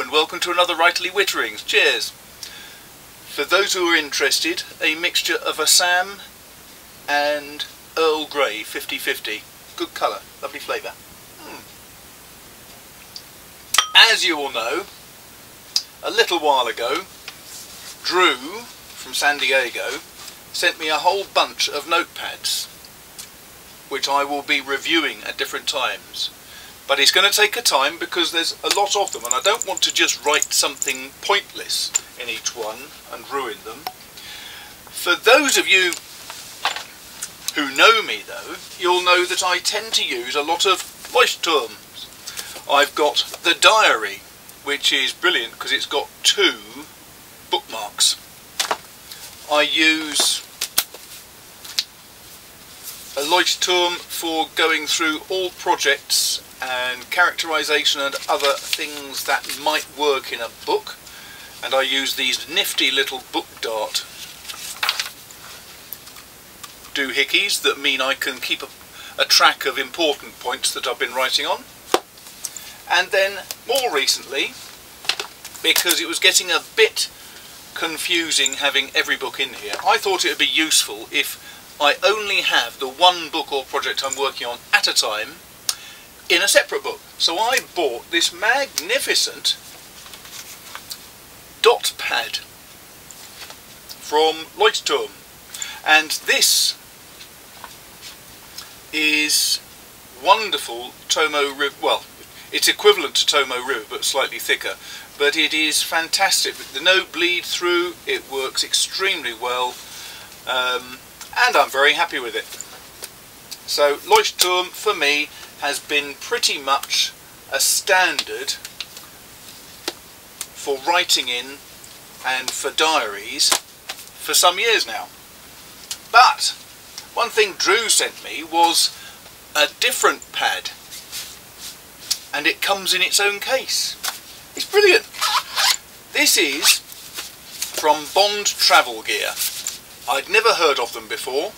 And welcome to another Writerly Witterings. Cheers. For those who are interested, a mixture of Assam and Earl Grey 50-50. Good colour, lovely flavour. Mm. As you all know, a little while ago, Drew from San Diego sent me a whole bunch of notepads which I will be reviewing at different times. But it's going to take a time because there's a lot of them and I don't want to just write something pointless in each one and ruin them. For those of you who know me though, you'll know that I tend to use a lot of voice terms. I've got the diary, which is brilliant because it's got two bookmarks. I use a Leuchtturm for going through all projects and characterization and other things that might work in a book. And I use these nifty little book dart doohickeys that mean I can keep a, a track of important points that I've been writing on. And then more recently because it was getting a bit confusing having every book in here I thought it would be useful if I only have the one book or project I'm working on at a time in a separate book. So I bought this magnificent dot pad from Leuchtturm and this is wonderful Tomoe River, well it's equivalent to Tomoe River but slightly thicker but it is fantastic. The no bleed through, it works extremely well um, and I'm very happy with it. So Leuchtturm for me has been pretty much a standard for writing in and for diaries for some years now. But one thing Drew sent me was a different pad and it comes in its own case. It's brilliant. This is from Bond Travel Gear. I'd never heard of them before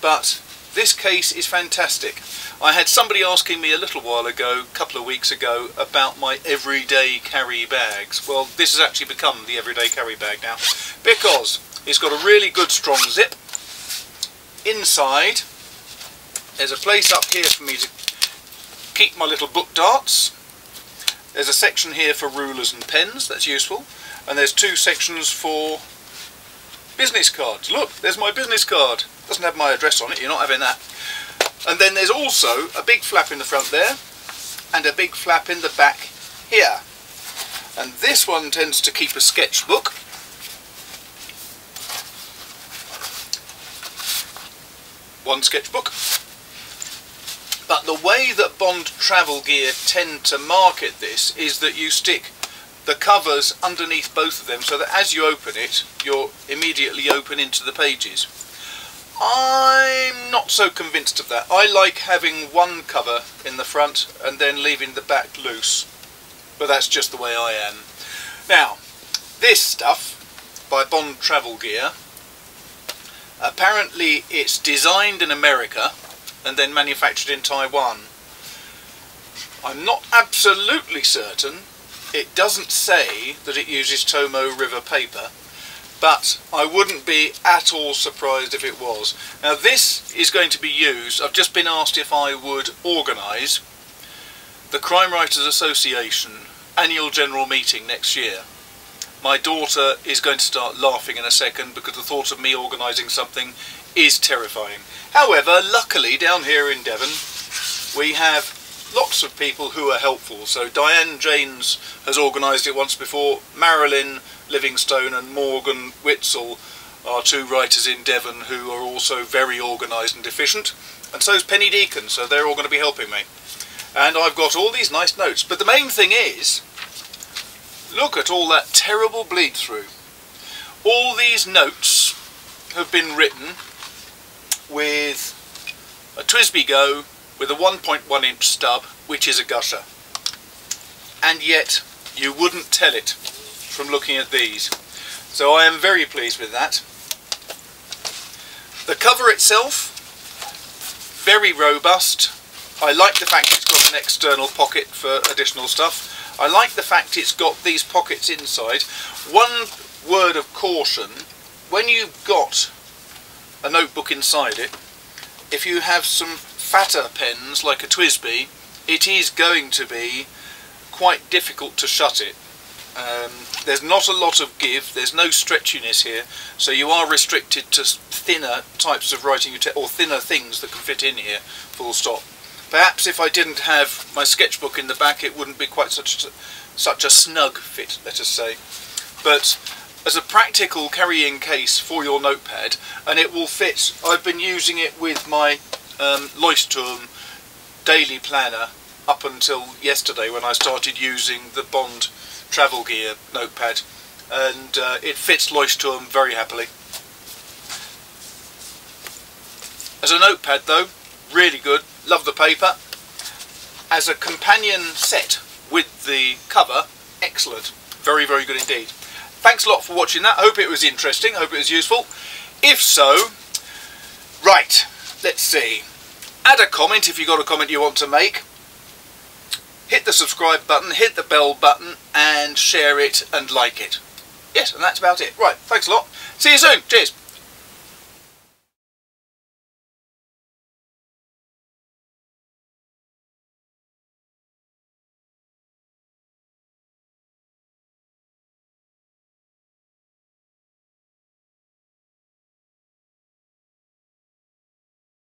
but this case is fantastic. I had somebody asking me a little while ago, a couple of weeks ago, about my everyday carry bags. Well, this has actually become the everyday carry bag now, because it's got a really good strong zip. Inside, there's a place up here for me to keep my little book darts. There's a section here for rulers and pens, that's useful. And there's two sections for business cards. Look, there's my business card. Doesn't have my address on it, you're not having that. And then there's also a big flap in the front there and a big flap in the back here. And this one tends to keep a sketchbook. One sketchbook. But the way that Bond Travel Gear tend to market this is that you stick the covers underneath both of them so that as you open it you're immediately open into the pages. I'm not so convinced of that. I like having one cover in the front and then leaving the back loose. But that's just the way I am. Now, this stuff by Bond Travel Gear, apparently it's designed in America and then manufactured in Taiwan. I'm not absolutely certain. It doesn't say that it uses Tomoe River paper but I wouldn't be at all surprised if it was. Now this is going to be used, I've just been asked if I would organise the Crime Writers Association annual general meeting next year. My daughter is going to start laughing in a second because the thought of me organising something is terrifying. However, luckily down here in Devon we have lots of people who are helpful. So Diane Janes has organised it once before, Marilyn Livingstone and Morgan Witzel are two writers in Devon who are also very organised and efficient. And so is Penny Deacon, so they're all going to be helping me. And I've got all these nice notes. But the main thing is, look at all that terrible bleed through. All these notes have been written with a TWSBI Go with a 1.1 inch stub, which is a gusher. And yet, you wouldn't tell it from looking at these. So I am very pleased with that. The cover itself, very robust. I like the fact it's got an external pocket for additional stuff. I like the fact it's got these pockets inside. One word of caution, when you've got a notebook inside it, if you have some fatter pens like a TWSBI, it is going to be quite difficult to shut it. Um, there's not a lot of give, there's no stretchiness here, so you are restricted to thinner types of writing or thinner things that can fit in here, full stop. Perhaps if I didn't have my sketchbook in the back it wouldn't be quite such a, such a snug fit, let us say. But as a practical carrying case for your notepad, and it will fit, I've been using it with my um, Leuchtturm daily planner up until yesterday when I started using the Bond travel gear notepad and uh, it fits Leuchtturm very happily. As a notepad though, really good, love the paper. As a companion set with the cover, excellent, very very good indeed. Thanks a lot for watching that, hope it was interesting, hope it was useful. If so, right, let's see. Add a comment if you've got a comment you want to make hit the subscribe button, hit the bell button and share it and like it. Yes, and that's about it. Right, thanks a lot. See you soon. Cheers.